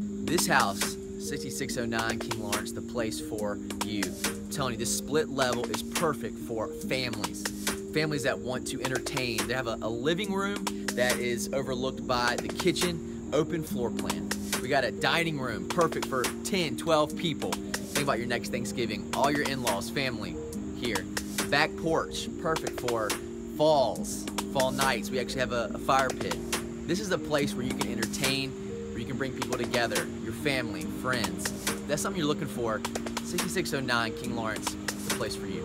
This house, 6609 King Lawrence, the place for you. I'm telling you, this split level is perfect for families. Families that want to entertain. They have a, a living room that is overlooked by the kitchen, open floor plan. We got a dining room, perfect for 10, 12 people. Think about your next Thanksgiving, all your in-laws, family here. Back porch, perfect for falls, fall nights. We actually have a, a fire pit. This is a place where you can entertain, where you can bring people together, your family, friends. If that's something you're looking for, 6609 King Lawrence, the place for you.